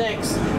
next?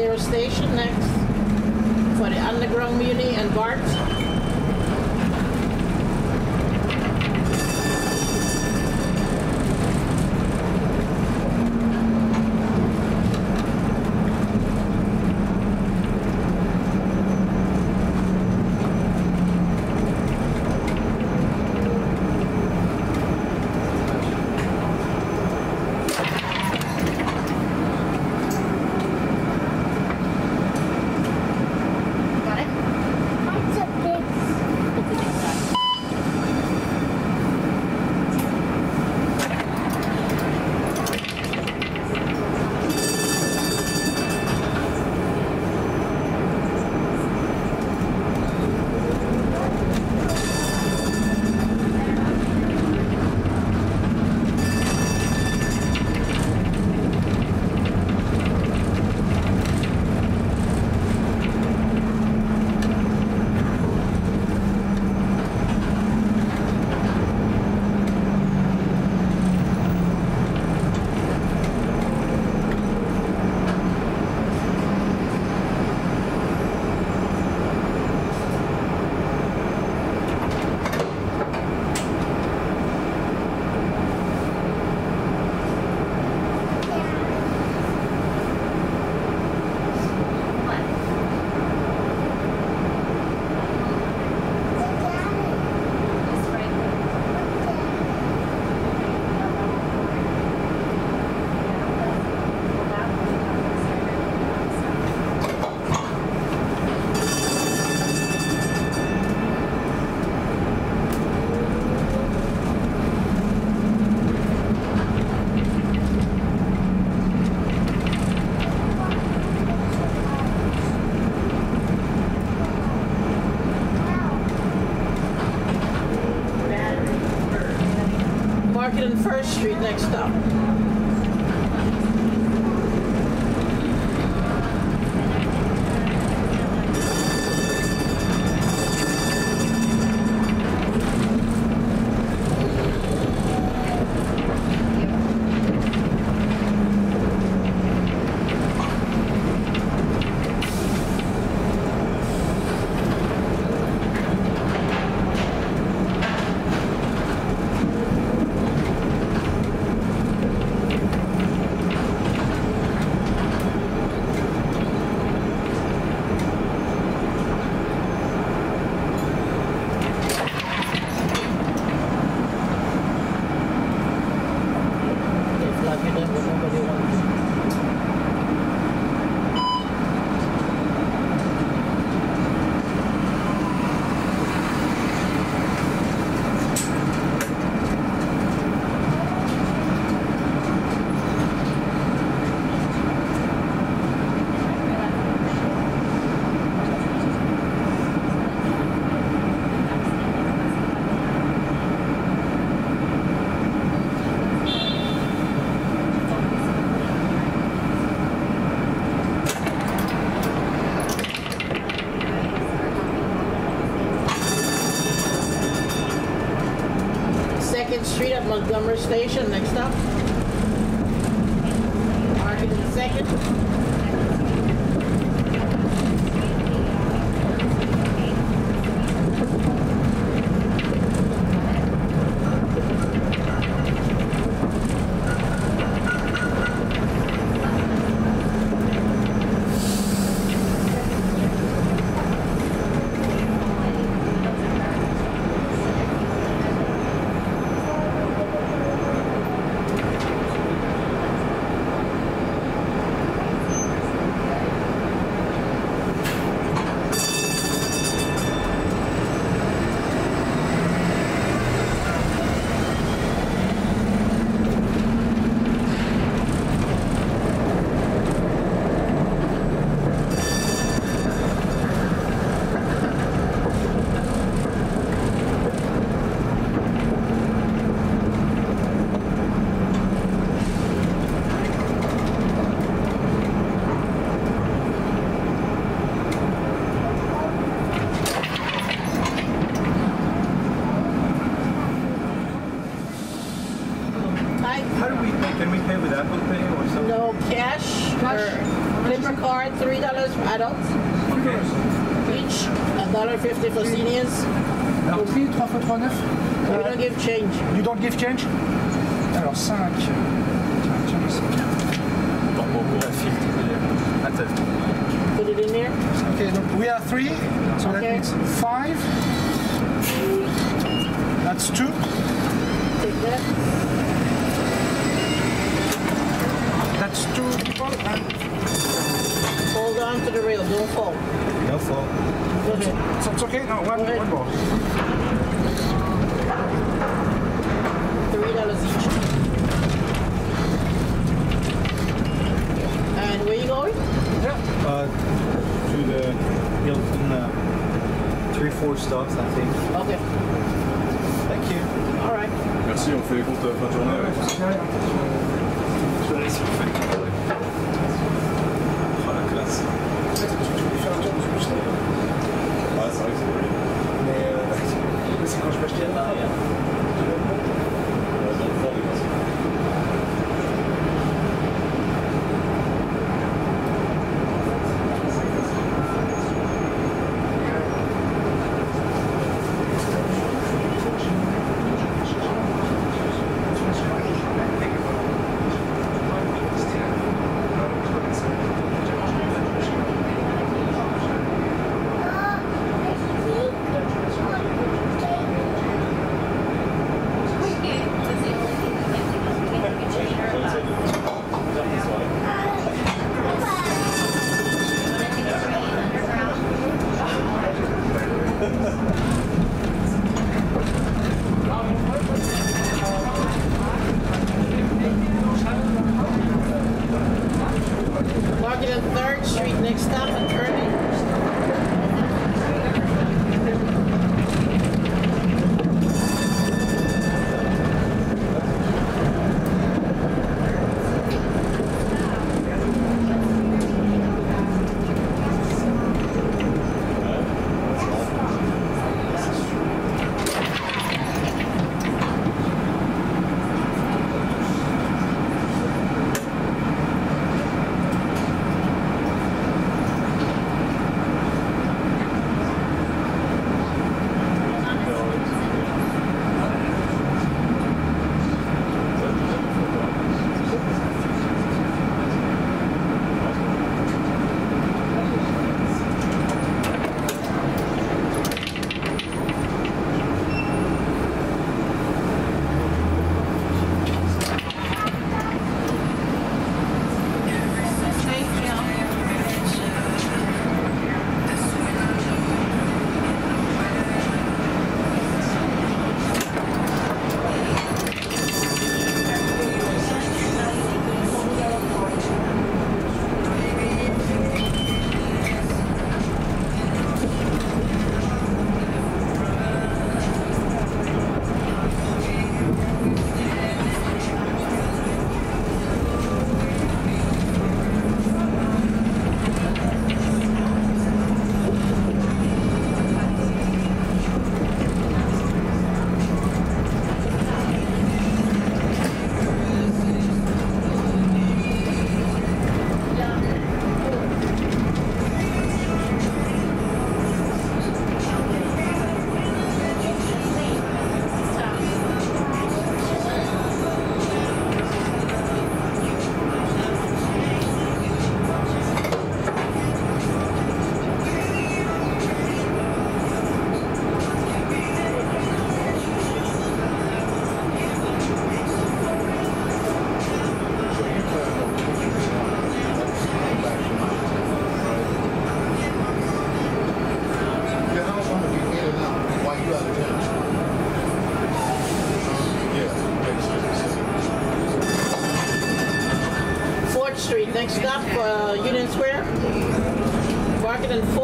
Aero station next for the underground muni and Bart. 1st Street next stop. Station, next stop. Dollar fifty for seniors. Alors prix 3 x 3, 9 We don't give change. You don't give change Alors 5. Tiens, tiens, ici. Bon, bon, bon, à 50 million. Attends. Put it in there. Okay, look, we are 3, one, one more. Three dollars each. And where are you going? Yeah. Uh, to the Hilton, uh, three, four stops, I think. Okay. Thank you. All right. Merci, on fait les comptes fin de journée. ouais. Je vais aller sur le fait.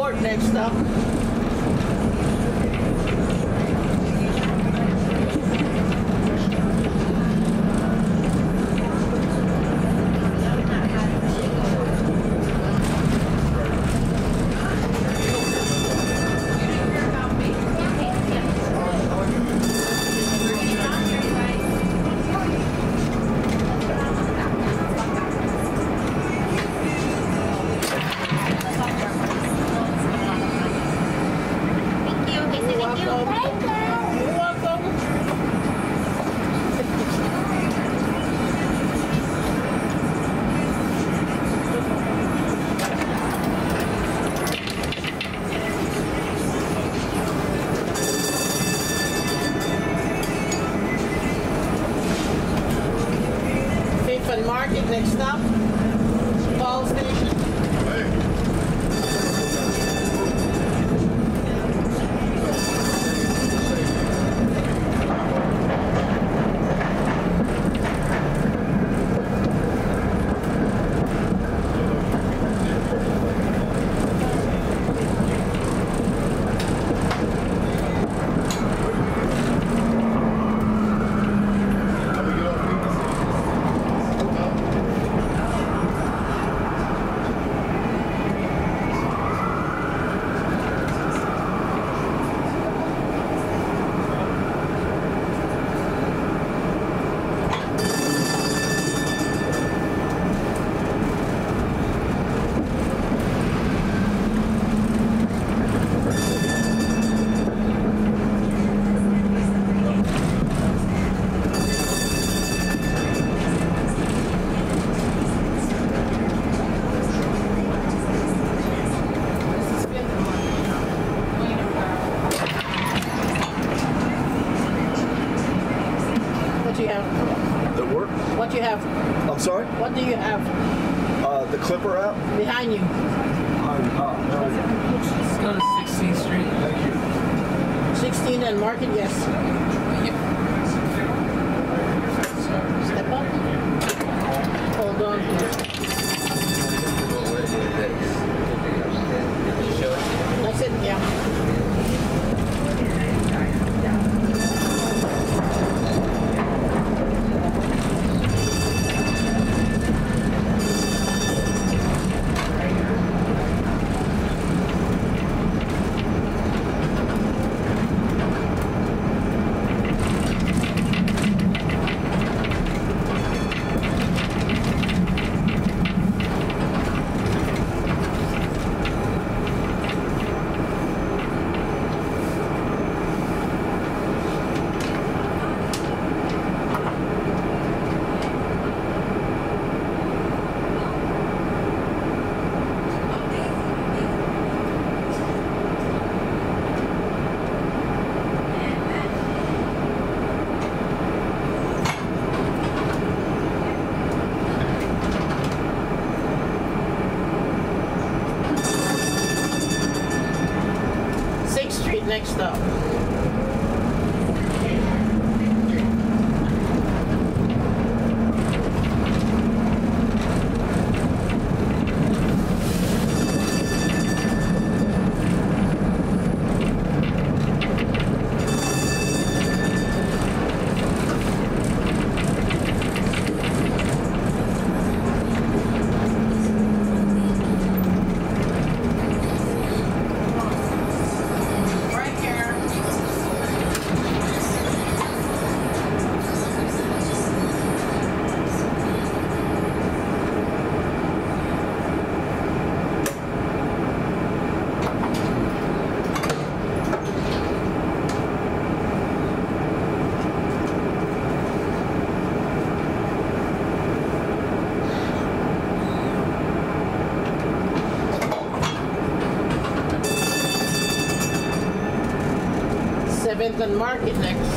Market and and Market, next stop. And Market next.